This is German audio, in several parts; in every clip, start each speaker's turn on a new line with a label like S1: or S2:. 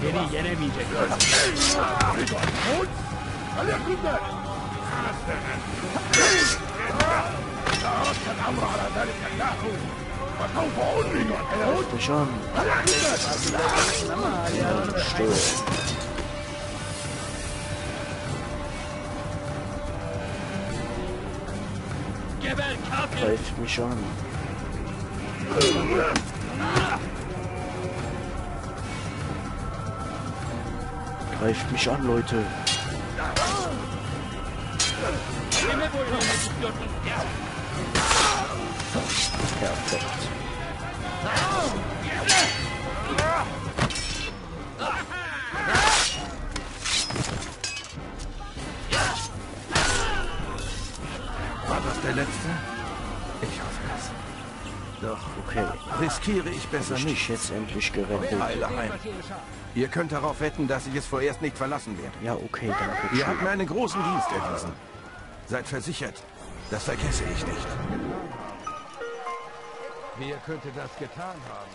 S1: Geri yenemeyecekler. فليكن
S2: Greift mich an, Leute. Perfekt.
S3: War das der letzte? Ich. Doch
S2: Okay.
S3: riskiere ich besser
S2: ich
S3: nicht.
S2: jetzt endlich gerettet?
S3: Eile heim. Ihr könnt darauf wetten, dass ich es vorerst nicht verlassen werde.
S2: Ja, okay, danke
S3: Ihr habt mir einen großen Dienst erwiesen. Seid versichert, das vergesse ich nicht. Wer könnte das getan haben?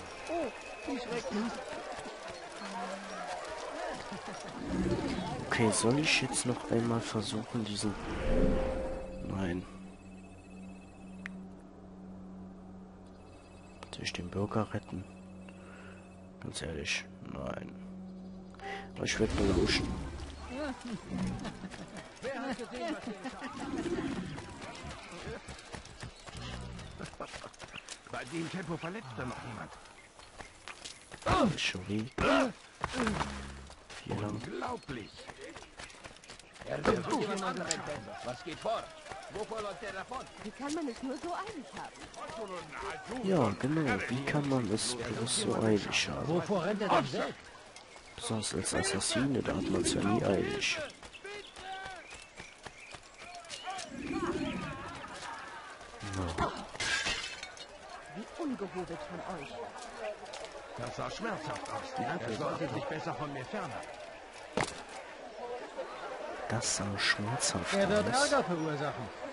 S2: Okay, soll ich jetzt noch einmal versuchen, diesen... Nein. Soll ich den Bürger retten? Ganz ehrlich, nein. Aber ich werde nur lauschen.
S3: Bei dem Tempo verletzt er noch niemand.
S2: Sorry. Hier lang.
S3: Unglaublich.
S1: Was geht vor? Wovor läuft er davon?
S4: Wie kann man es nur so eilig haben?
S2: Ja, genau. Wie kann man es bloß so eilig haben?
S1: Wovor rennt er denn weg?
S2: Besonders als Assassine, da hat man es ja nie eilig.
S4: Wie ungehobelt von euch.
S3: Das sah schmerzhaft aus. Er sollte sich besser von mir fernhalten.
S2: Das sah schmerzhaft
S1: Er wird
S2: aus.
S1: Ärger verursachen.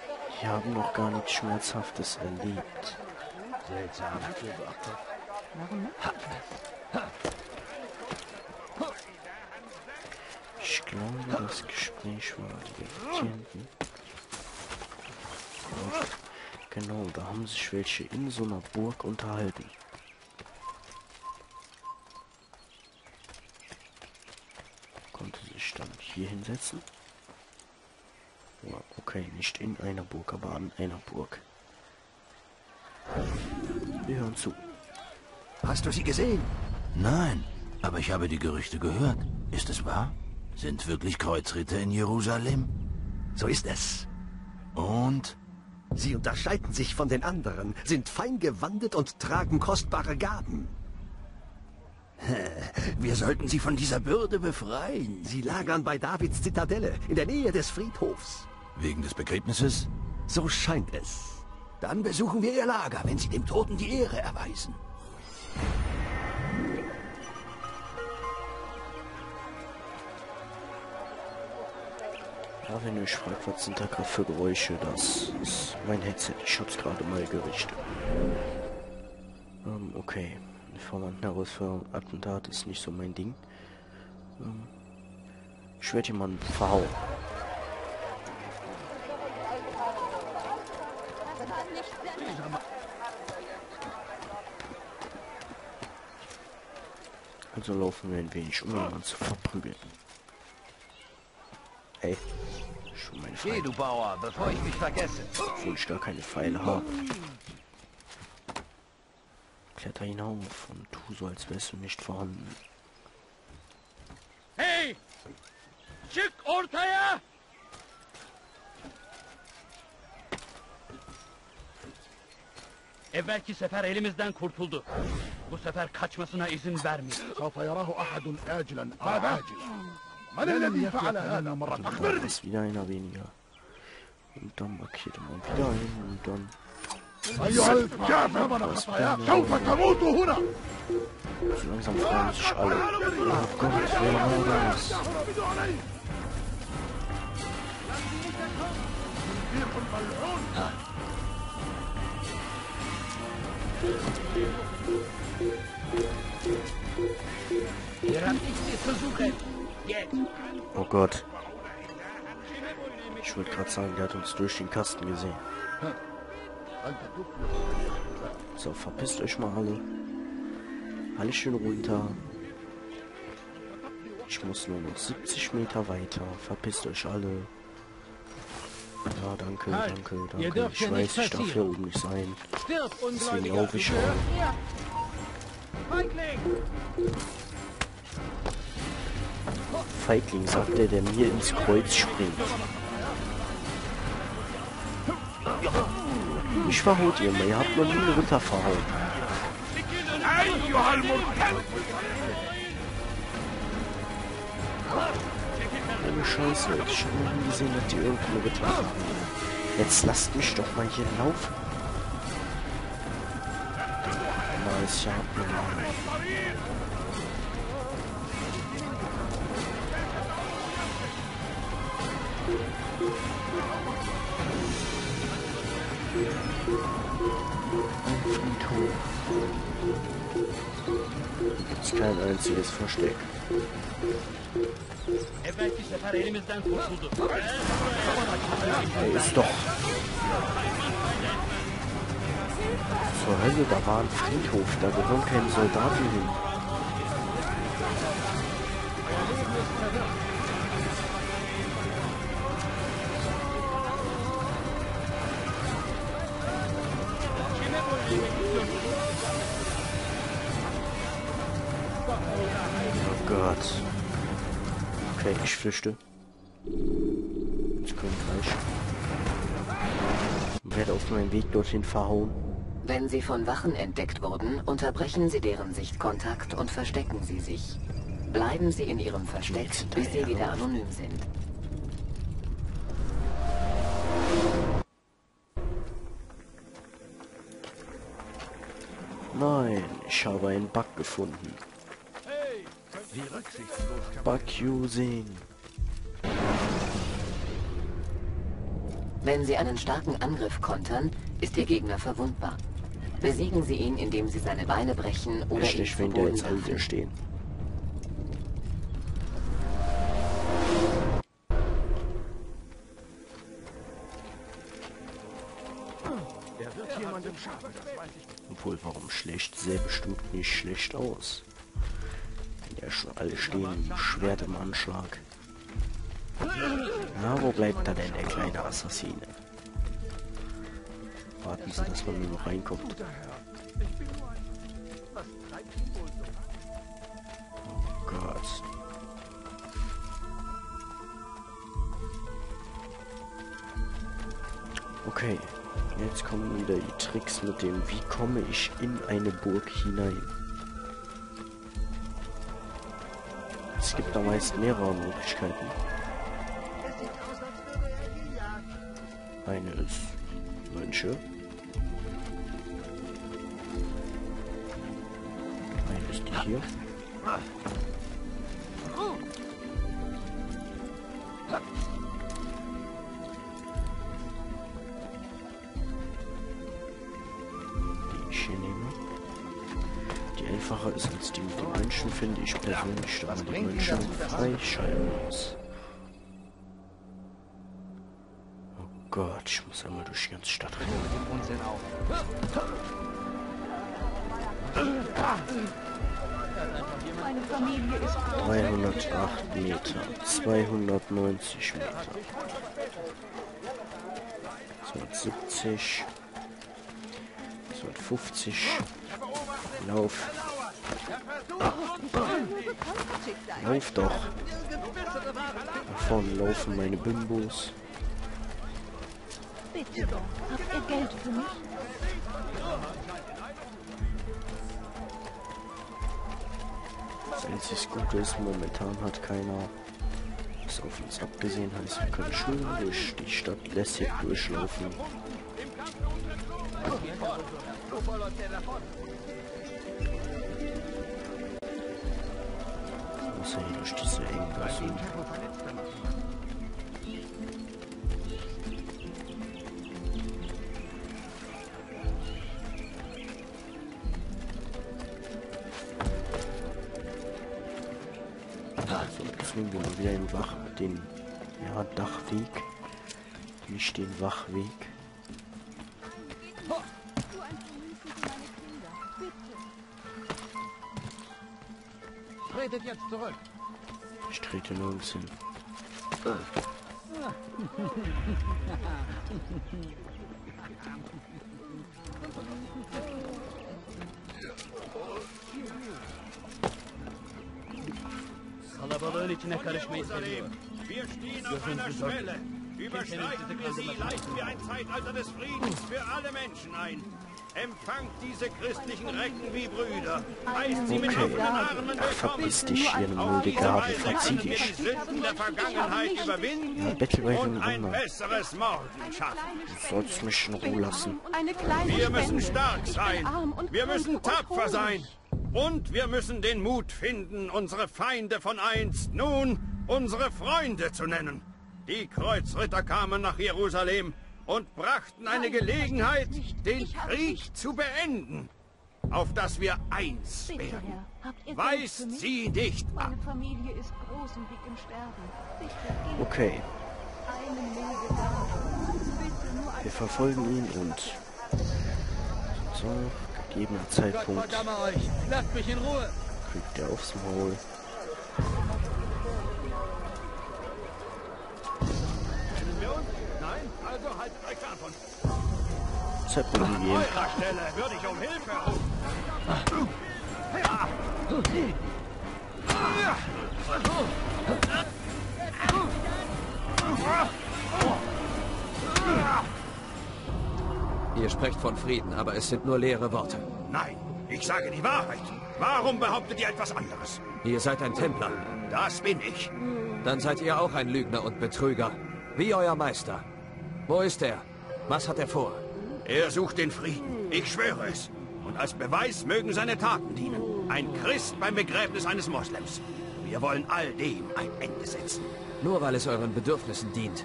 S2: Wir haben noch gar nichts Schmerzhaftes erlebt. Ich glaube, das Gespräch war irritierend. Genau, da haben sich welche in so einer Burg unterhalten. Konnte sich dann hier hinsetzen. Okay, nicht in einer Burg, aber an einer Burg. Wir hören zu.
S5: Hast du sie gesehen? Nein, aber ich habe die Gerüchte gehört. Ist es wahr? Sind wirklich Kreuzritter in Jerusalem?
S6: So ist es.
S5: Und?
S6: Sie unterscheiden sich von den anderen, sind fein gewandet und tragen kostbare Gaben.
S5: Wir sollten sie von dieser Bürde befreien.
S6: Sie lagern bei Davids Zitadelle, in der Nähe des Friedhofs.
S5: Wegen des Begräbnisses?
S6: So scheint es.
S5: Dann besuchen wir ihr Lager, wenn sie dem Toten die Ehre erweisen.
S2: Ja, wenn ihr euch fragt, was sind da gerade für Geräusche, das ist mein Headset. Ich hab's gerade mal gerichtet. Ähm, okay. Informanten für Attentat ist nicht so mein Ding. Ähm, ich werde jemanden verhauen. Also laufen wir ein wenig um, jemanden zu verprügeln. Ey, schon meine
S1: Geh,
S2: Feinde,
S1: du Bauer, bevor ich mich vergesse.
S2: obwohl ich gar keine Pfeile habe. Kletter hinauf und tu so, als wärst du nicht vorhanden.
S1: Hey! Çık ortaya! Evvelki sefer elimizden kurtuldu. Bu sefer kaçmasına izin vermeyin.
S7: سوف يراه أحد آجلا أو عاجلا من الذي فعل هذا مرة
S2: Dann
S7: أخبرني
S2: war es wieder einer weniger. Und dann markiert man wieder einen und dann
S7: أيها الكافر من خطايا سوف تموت هنا
S2: so langsam freuen sich alle. Oh Gott, wer war das?
S1: Während
S2: Oh Gott. Ich wollte gerade sagen, der hat uns durch den Kasten gesehen. So, verpisst euch mal alle. Alle schön runter. Ich muss nur noch 70 Meter weiter. Verpisst euch alle. Ja, danke, danke, danke. Ich weiß, ich darf hier oben nicht sein. Deswegen laufe ich auch.
S1: Feigling.
S2: Sagt der, der mir ins Kreuz springt. Mich verhaut ihr mal, ihr habt noch nie einen Ritter verhauen. Ohne Scheiße, ich hab noch nie gesehen, dass die irgendeinen Ritter verhauen. Jetzt lasst mich doch mal hier laufen. Na, ist ja abnormal. Ein Friedhof. Gibt's kein einziges Versteck. Er ist doch. Zur Hölle, da war ein Friedhof, da gehören keine Soldaten hin. Oh Gott. Okay, ich flüchte. Ins Königreich. Und werde auf meinem Weg dorthin verhauen.
S8: Wenn Sie von Wachen entdeckt wurden, unterbrechen Sie deren Sichtkontakt und verstecken Sie sich. Bleiben Sie in Ihrem Versteck, bis Sie wieder anonym sind.
S2: Nein, ich habe einen Bug gefunden. Bug using.
S8: Wenn Sie einen starken Angriff kontern, ist Ihr Gegner verwundbar. Besiegen Sie ihn, indem Sie seine Beine brechen oder ihn
S2: Richtig,
S8: zu
S2: wenn der
S8: Boden
S2: jetzt alle
S8: werfen.
S2: hier stehen. Obwohl, warum schlecht? Sehr bestimmt nicht schlecht aus. Wenn ja schon alle stehen, Schwert im Anschlag. Na, wo bleibt da denn der kleine Assassine? Warten Sie, dass man nur noch reinkommt. Oh Gott. Okay, jetzt kommen wieder die Tricks mit dem, wie komme ich in eine Burg hinein. Es gibt da meist mehrere Möglichkeiten. Eine ist Mönche. Hier. Die ich hier nehme. Die einfacher ist als die mit den Mönchen, finde ich persönlich, da man die Mönche freischalten muss. Oh Gott, ich muss einmal durch die ganze Stadt rennen.
S4: Meine Familie ist
S2: 308 Meter, 290 Meter, 270, 250, Lauf, Lauf doch. Da vorne laufen meine Bimbos.
S4: Bitte doch. Habt ihr Geld für mich?
S2: Einzig Gute ist, momentan hat keiner es auf uns abgesehen, heißt wir können schön durch die Stadt lässig durchlaufen. Außer hier durch diese engen den ja, Dachweg. Nicht den Wachweg.
S7: Tretet jetzt zurück.
S2: Ich trete nirgends hin.
S1: Kalabalığın içine karışmayı seviyorum.
S9: Wir stehen auf einer Schwelle. Überschreiten wir sie, leiten wir ein Zeitalter des Friedens für alle Menschen ein. Empfangt diese christlichen Recken wie Brüder. Heißt sie mit
S2: Okay.
S9: offenen Armen willkommen.
S2: verpiss dich hier, du milde
S9: Diese Weise
S2: verzieh
S9: können wir
S2: dich.
S9: die Sünden der Vergangenheit überwinden und ein besseres Morgen schaffen.
S2: Du sollst mich in Ruhe lassen.
S9: Wir müssen stark sein. Wir müssen tapfer sein. Und wir müssen den Mut finden, unsere Feinde von einst nun unsere Freunde zu nennen. Die Kreuzritter kamen nach Jerusalem und brachten eine
S4: Nein,
S9: Gelegenheit, den Krieg
S4: nicht.
S9: zu beenden, auf dass wir eins
S4: Bitte,
S9: werden. Weist sie nicht ab.
S4: Meine Familie ist groß und liegt im Sterben.
S2: Okay,
S4: eine milde Gabe. Bitte nur ein
S2: wir verfolgen ihn und so, gegebener Zeitpunkt
S1: Verdamme euch! Lasst mich in Ruhe!
S2: kriegt er aufs Maul.
S9: Kennen wir uns? Nein? Also haltet euch fern von
S2: Zeitpunkt gegeben.
S9: eurer Stelle. Würde ich um Hilfe rufen.
S10: Ihr sprecht von Frieden, aber es sind nur leere Worte.
S9: Nein, ich sage die Wahrheit. Warum behauptet ihr etwas anderes?
S10: Ihr seid ein Templer.
S9: Das bin ich.
S10: Dann seid ihr auch ein Lügner und Betrüger. Wie euer Meister. Wo ist er? Was hat er vor?
S9: Er sucht den Frieden. Ich schwöre es. Und als Beweis mögen seine Taten dienen. Ein Christ beim Begräbnis eines Moslems. Wir wollen all dem ein Ende setzen.
S10: Nur weil es euren Bedürfnissen dient.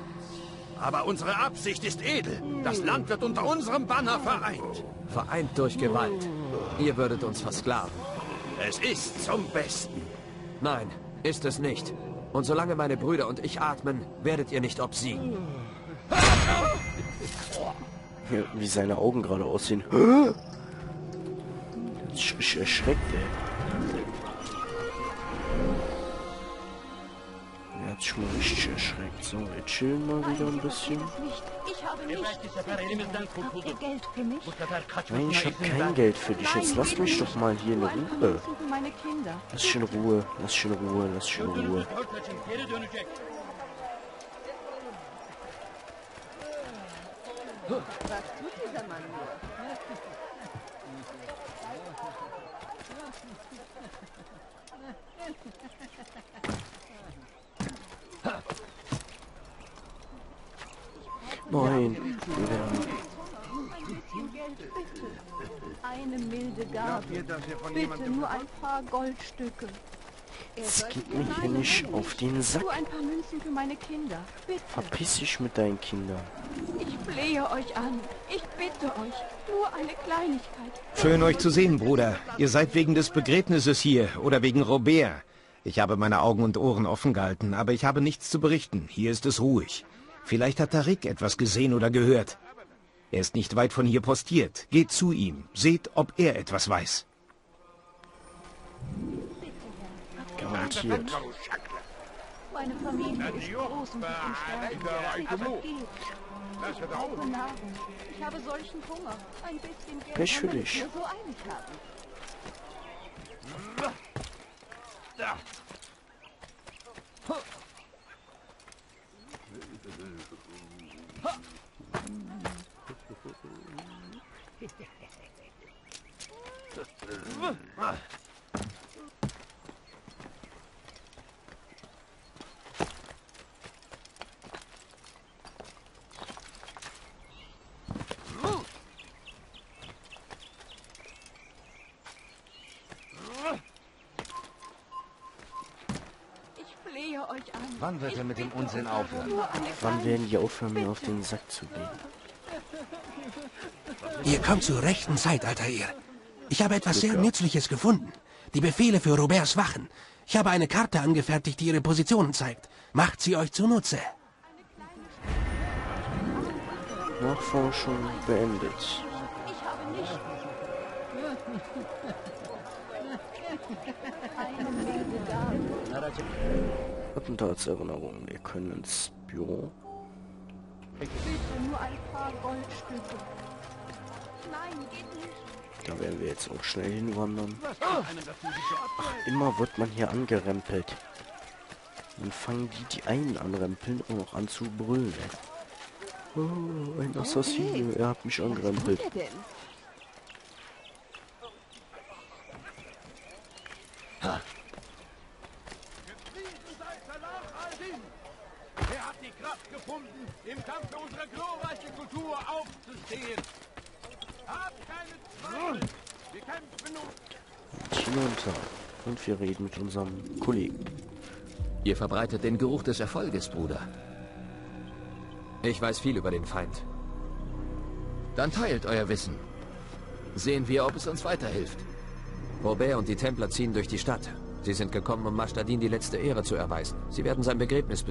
S9: Aber unsere Absicht ist edel. Das Land wird unter unserem Banner vereint.
S10: Vereint durch Gewalt. Ihr würdet uns versklaven.
S9: Es ist zum Besten.
S10: Nein, ist es nicht. Und solange meine Brüder und ich atmen, werdet ihr nicht obsiegen.
S2: Wie seine Augen gerade aussehen. Ich erschreckt, ey. Mal richtig erschreckt. So, wir chillen mal wieder ein bisschen. Nein, ich habe kein. Geld für dich. Jetzt lass mich doch mal hier in Ruhe. Lass dich in Ruhe. Lass dich in Ruhe. Lass dich in Ruhe.
S4: Was tut dieser Mann nur?
S2: Nein.
S4: Eine milde Gabe. Bitte nur ein paar Goldstücke.
S2: Es geht mir hier nicht auf den Sack.
S4: Nur ein paar Münzen für meine Kinder. Bitte.
S2: Verpiss dich mit deinen Kindern.
S4: Ich flehe euch an. Ich bitte euch. Nur eine Kleinigkeit.
S6: Schön euch zu sehen, Bruder. Ihr seid wegen des Begräbnisses hier oder wegen Robert. Ich habe meine Augen und Ohren offen gehalten, aber ich habe nichts zu berichten. Hier ist es ruhig. Vielleicht hat Tarik etwas gesehen oder gehört. Er ist nicht weit von hier postiert. Geht zu ihm. Seht, ob er etwas weiß.
S2: Garantiert.
S4: Meine Familie ist groß und. Ich brauche Nahrung. Ich habe solchen Hunger. Ein bisschen Geld
S2: Pech für dich.
S4: so eilig haben. Ha! Flehe euch an.
S3: Wann wird er mit dem Unsinn aufhören?
S2: Wann werden die aufhören, mir auf den Sack zu gehen?
S11: Ihr kommt zur rechten Zeit, alter Ihr. Ich habe etwas sehr Nützliches gefunden. Die Befehle für Roberts Wachen. Ich habe eine Karte angefertigt, die Ihre Positionen zeigt. Macht sie euch zunutze.
S2: Nachforschung beendet.
S4: Ich habe nicht...
S2: Attentatserinnerung. Wir können ins Büro. Da werden wir jetzt auch schnell hinwandern. Ach, immer wird man hier angerempelt. Dann fangen die, die einen anrempeln, auch noch an zu brüllen. Oh, ein Assassine, er hat mich angerempelt.
S9: Ha. Wer hat die Kraft gefunden, im Kampf für unsere glorreiche Kultur aufzustehen? Habt keine Zweifel. Wir kämpfen nun.
S2: hinunter. Und wir reden mit unserem Kollegen.
S10: Ihr verbreitet den Geruch des Erfolges, Bruder. Ich weiß viel über den Feind. Dann teilt euer Wissen. Sehen wir, ob es uns weiterhilft. Robert und die Templer ziehen durch die Stadt. Sie sind gekommen, um Mashtadin die letzte Ehre zu erweisen. Sie werden sein Begräbnis besuchen.